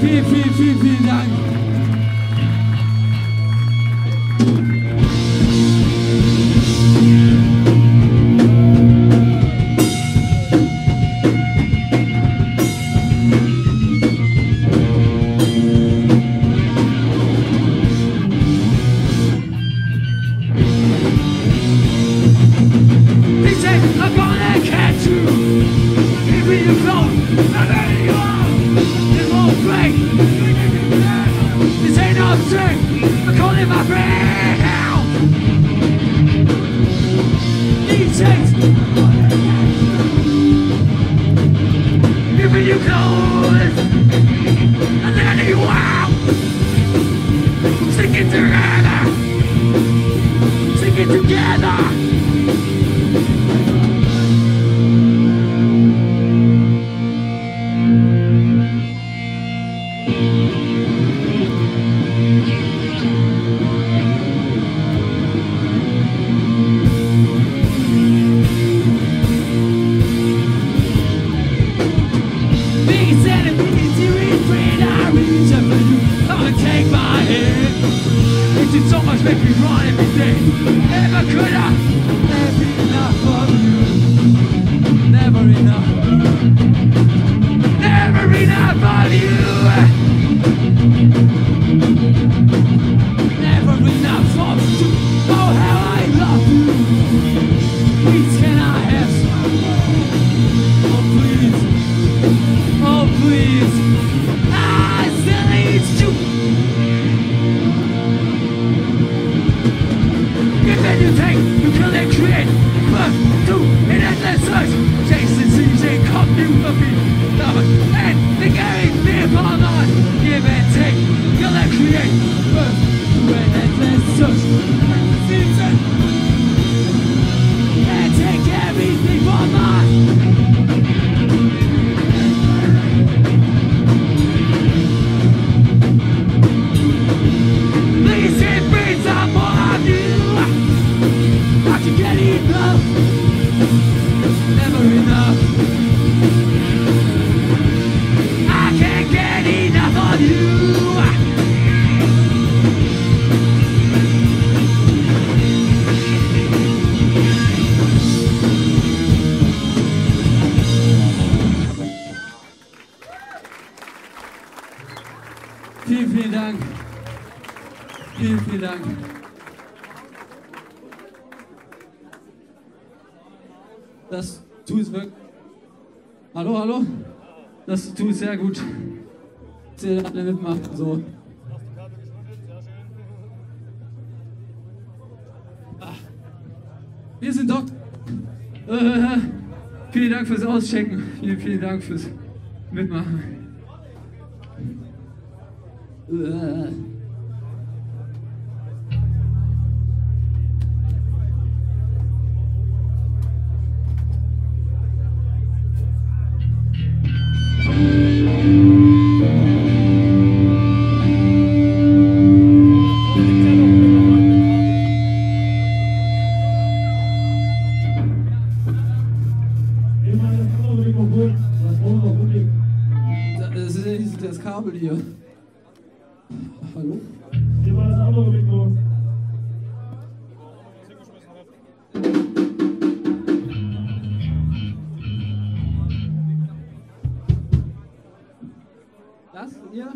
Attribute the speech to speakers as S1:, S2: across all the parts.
S1: Vivi, vivi, vivi, so much make me run every day. Never could I. Dank. Das tut es wirklich. Hallo, hallo? Das tut es sehr gut. Sehr alle mitmacht. So. Wir sind Doktor. Äh, vielen Dank fürs Auschecken. Vielen, vielen Dank fürs Mitmachen. Äh. Das hier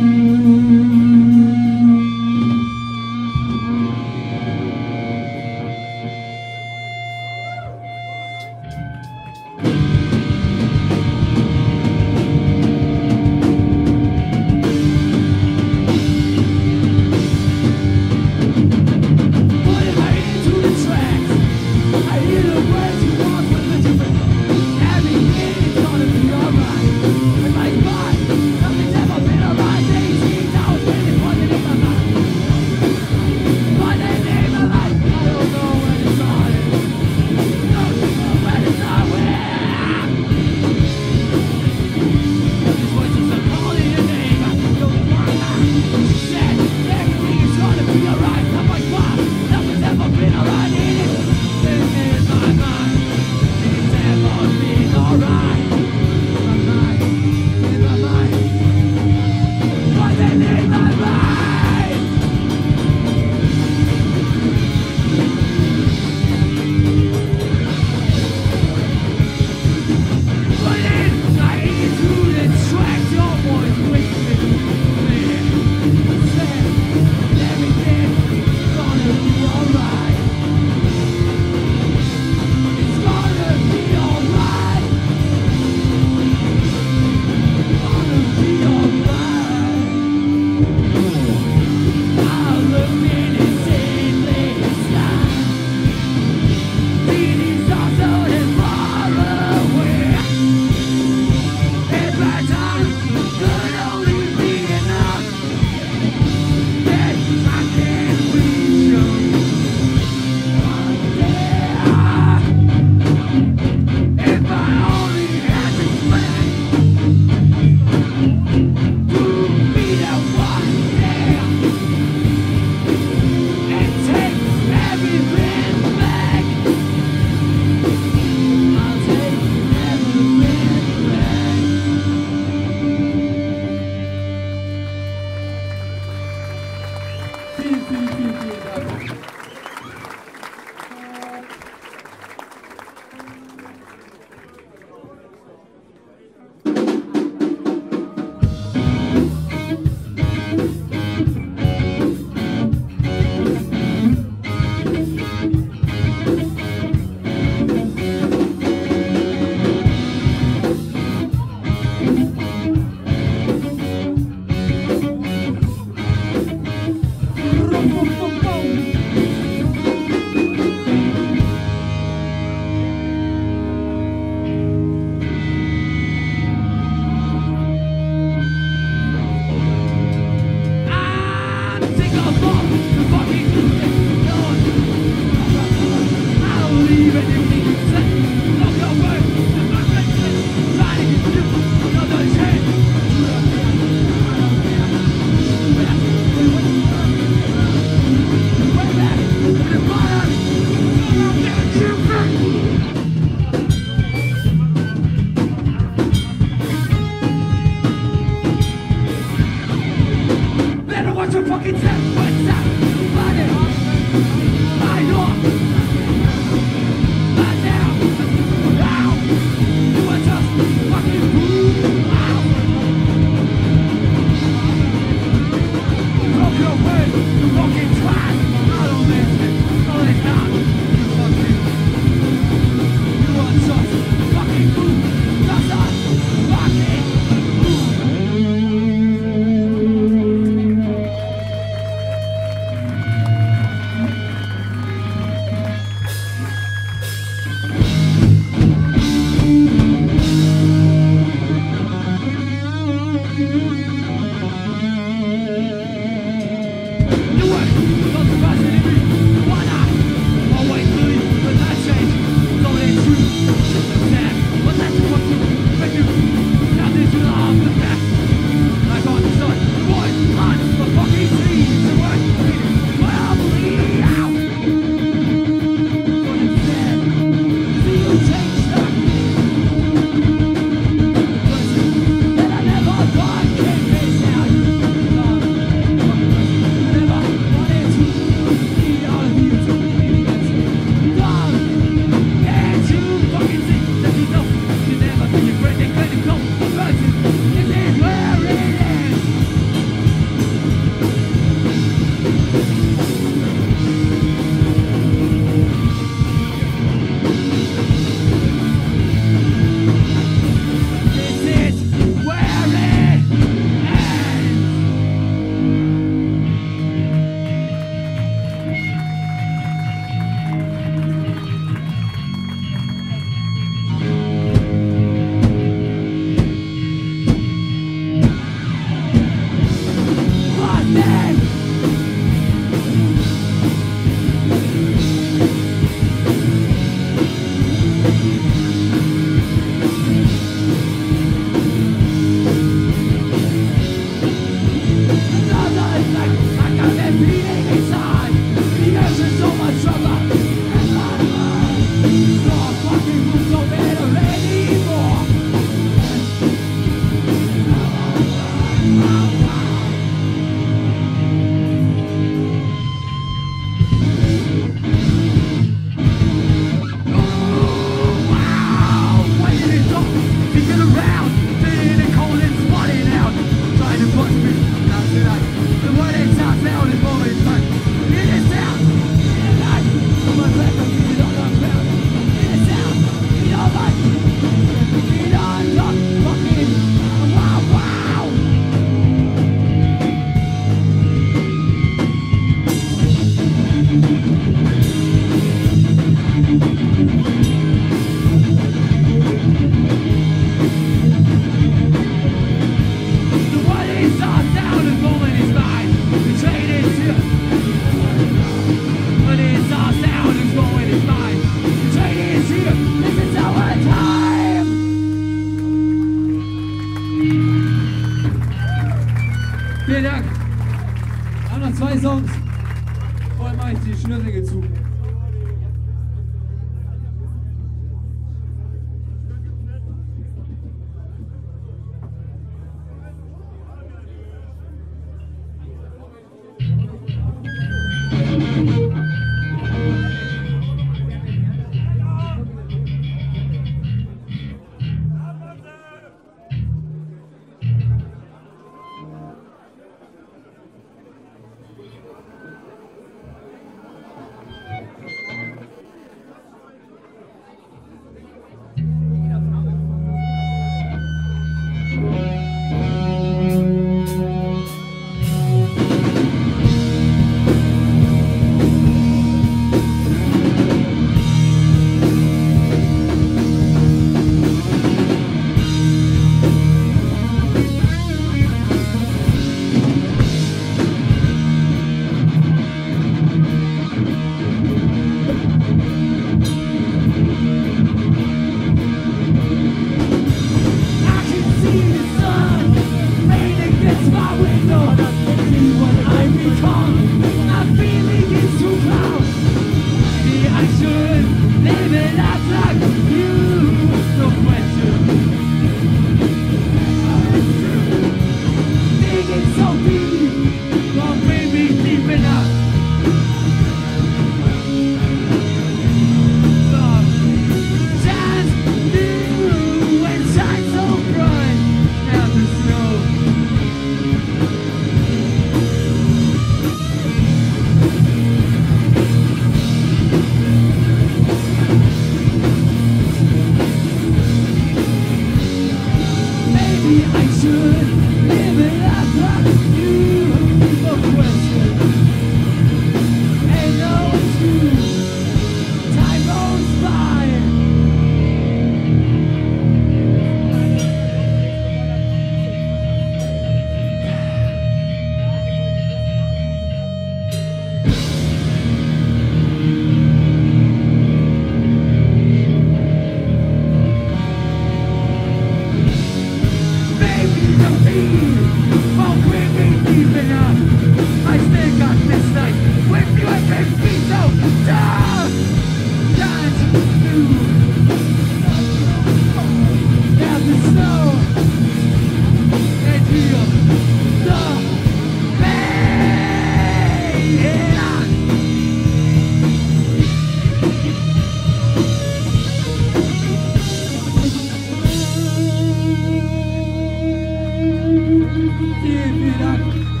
S1: virar